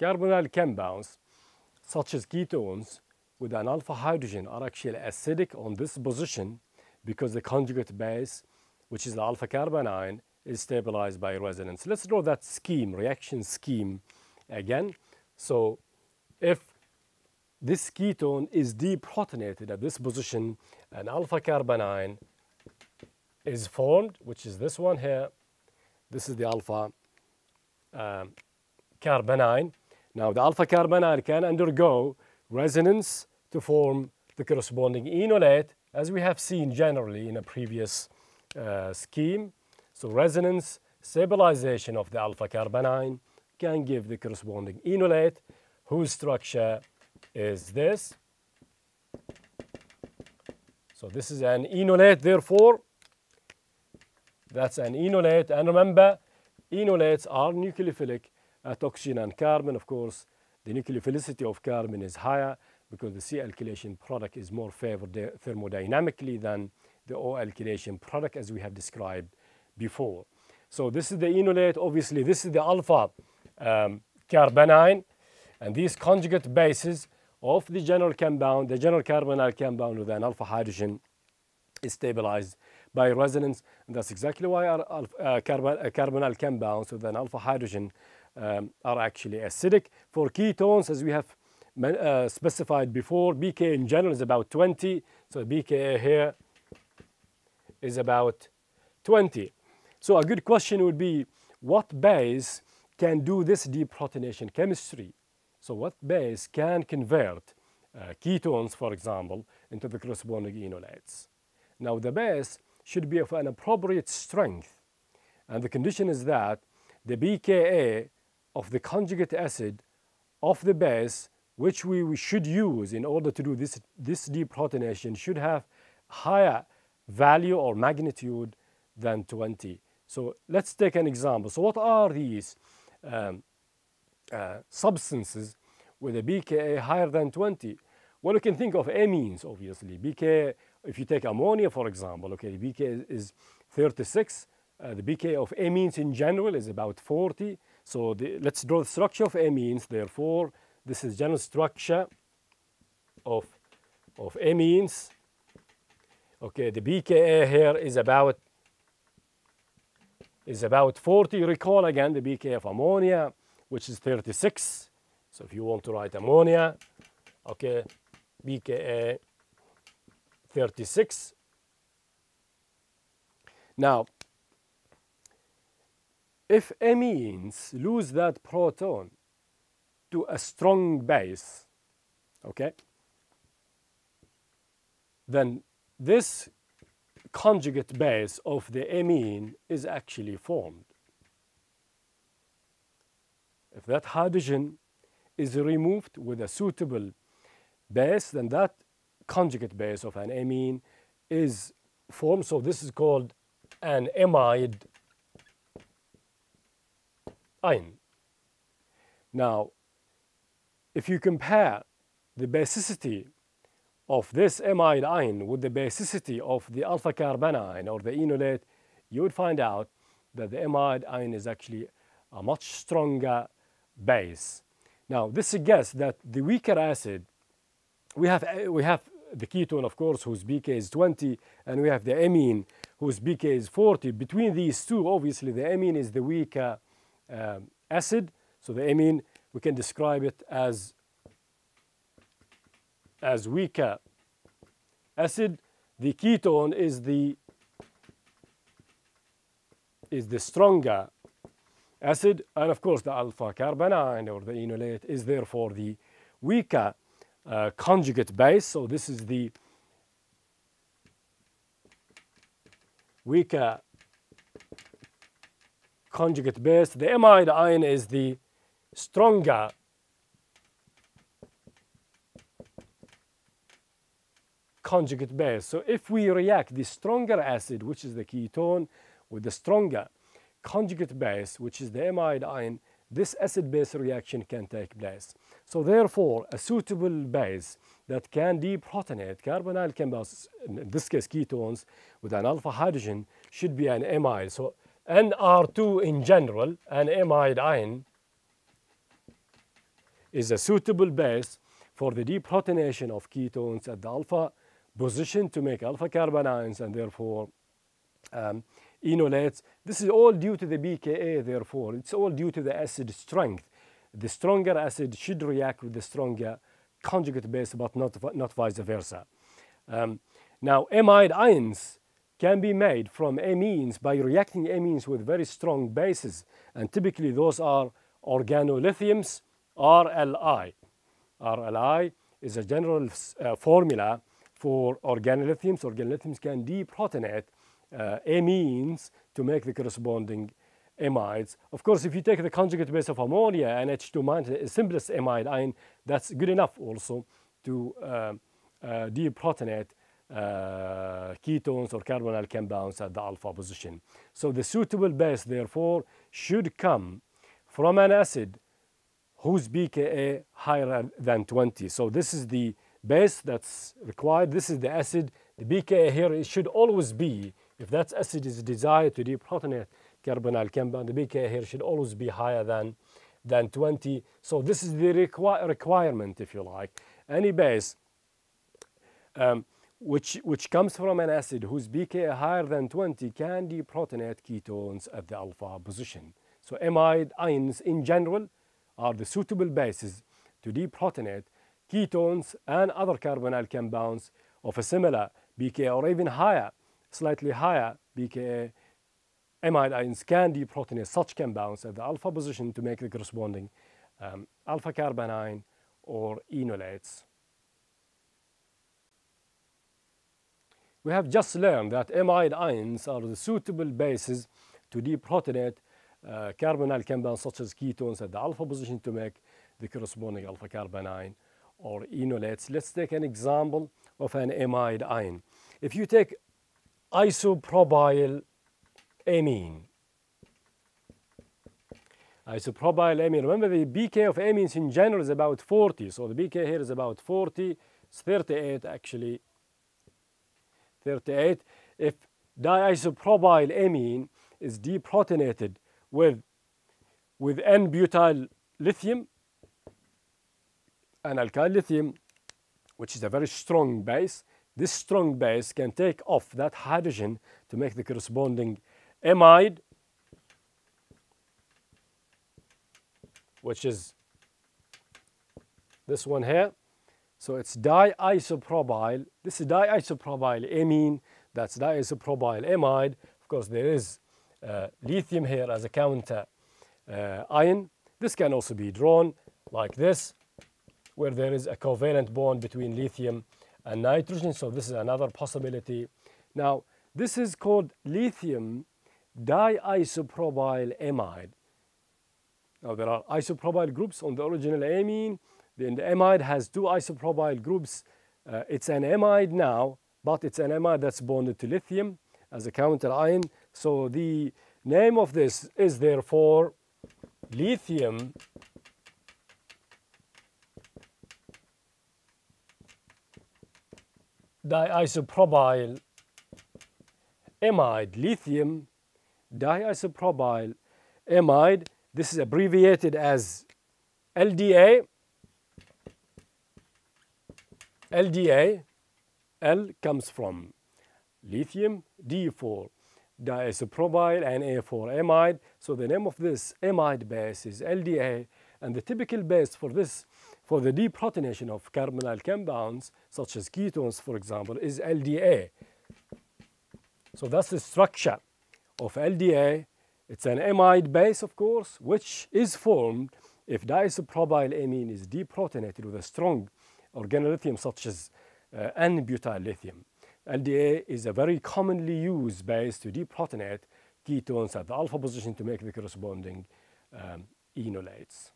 carbonyl compounds, such as ketones, with an alpha hydrogen are actually acidic on this position because the conjugate base, which is the alpha carbanion, is stabilized by resonance. Let's draw that scheme, reaction scheme again. So if this ketone is deprotonated at this position, an alpha carbanion is formed, which is this one here. This is the alpha um, carbanion. Now the alpha carbanion can undergo resonance to form the corresponding enolate, as we have seen generally in a previous uh, scheme. So resonance, stabilization of the alpha carbanion can give the corresponding enolate, whose structure is this. So this is an enolate, therefore, that's an enolate. And remember, enolates are nucleophilic at oxygen and carbon. Of course, the nucleophilicity of carbon is higher because the C alkylation product is more favored thermodynamically than the O alkylation product as we have described before. So this is the enolate. Obviously, this is the alpha um, carbanion. And these conjugate bases of the general compound, the general carbonyl compound with an alpha hydrogen is stabilized by resonance. And that's exactly why our uh, carbon, uh, carbonyl compounds with an alpha hydrogen um, are actually acidic. For ketones, as we have uh, specified before, pK in general is about 20. So pKa here is about 20. So a good question would be, what base can do this deprotonation chemistry? So what base can convert uh, ketones, for example, into the corresponding enolates? Now the base should be of an appropriate strength. And the condition is that the pKa of the conjugate acid of the base, which we, should use in order to do this, this deprotonation, should have higher value or magnitude than 20. So let's take an example. So what are these um, uh, substances with a pKa higher than 20? Well, you can think of amines, obviously. pKa, if you take ammonia, for example, okay, the pKa is 36. Uh, the pKa of amines in general is about 40. So the, let's draw the structure of amines. Therefore, this is general structure of, of amines. Okay, the pKa here is about is about 40. Recall again the pKa of ammonia, which is 36. So if you want to write ammonia, okay, pKa 36. Now, if amines lose that proton to a strong base, okay, then this conjugate base of the amine is actually formed. If that hydrogen is removed with a suitable base, then that conjugate base of an amine is formed. So this is called an amide ion. Now, if you compare the basicity of this amide ion with the basicity of the alpha carbanion or the enolate, you would find out that the amide ion is actually a much stronger base. Now, this suggests that the weaker acid, we have, we have the ketone, of course, whose pK is 20, and we have the amine, whose pK is 40. Between these two, obviously, the amine is the weaker um, acid. So the amine, we can describe it as, as weaker acid. The ketone is the, is the stronger acid. And of course, the alpha carbanion or the enolate is therefore the weaker uh, conjugate base. So this is the weaker conjugate base. The amide ion is the stronger conjugate base. So if we react the stronger acid, which is the ketone, with the stronger conjugate base, which is the amide ion, this acid-base reaction can take place. So therefore, a suitable base that can deprotonate carbonyl compounds, in this case ketones, with an alpha hydrogen should be an amide. So NR2 in general, an amide ion, is a suitable base for the deprotonation of ketones at the alpha position to make alpha carbanions and therefore um, enolates. This is all due to the pKa, therefore. It's all due to the acid strength. The stronger acid should react with the stronger conjugate base, but not, not vice versa. Um, now, amide ions can be made from amines by reacting amines with very strong bases, and typically those are organolithiums, RLI. RLI is a general uh, formula for organolithiums. Organolithiums can deprotonate uh, amines to make the corresponding amides. Of course, if you take the conjugate base of ammonia NH2 minus, the simplest amide ion, that's good enough also to uh, uh, deprotonate uh, ketones or carbonyl compounds at the alpha position. So the suitable base, therefore, should come from an acid whose pKa higher than 20. So this is the base that's required. This is the acid. The pKa here it should always be, if that acid is desired to deprotonate carbonyl compound, the pKa here should always be higher than, than 20. So this is the requi requirement, if you like. Any base um, which, which comes from an acid whose pKa higher than 20 can deprotonate ketones at the alpha position. So amide ions in general are the suitable bases to deprotonate ketones and other carbonyl compounds of a similar pKa or even higher, slightly higher pKa. Amide ions can deprotonate such compounds at the alpha position to make the corresponding um, alpha carbanion or enolates. We have just learned that amide ions are the suitable bases to deprotonate uh, carbonyl compounds such as ketones at the alpha position to make the corresponding alpha carbanion or enolates. Let's take an example of an amide ion. If you take isopropyl amine, isopropyl amine, remember the pK of amines in general is about 40, so the pK here is about 40, it's 38 actually, 38. If diisopropyl amine is deprotonated with, with N-butyl lithium and alkyl lithium, which is a very strong base. This strong base can take off that hydrogen to make the corresponding amide, which is this one here. So it's diisopropyl. This is diisopropyl amine. That's diisopropyl amide. Of course, there is uh, lithium here as a counter uh, ion. This can also be drawn like this, where there is a covalent bond between lithium and nitrogen. So this is another possibility. Now, this is called lithium diisopropyl amide. Now, there are isopropyl groups on the original amine. Then the amide has two isopropyl groups. Uh, it's an amide now, but it's an amide that's bonded to lithium as a counter ion. So the name of this is therefore lithium diisopropyl amide, lithium diisopropyl amide. This is abbreviated as LDA. LDA, L comes from lithium, D4 diisopropyl and A4 amide. So the name of this amide base is LDA and the typical base for this for the deprotonation of carbonyl compounds such as ketones for example is LDA. So that's the structure of LDA. It's an amide base of course which is formed if diisopropyl amine is deprotonated with a strong organolithium such as uh, N-butyl lithium. LDA is a very commonly used base to deprotonate ketones at the alpha position to make the corresponding um, enolates.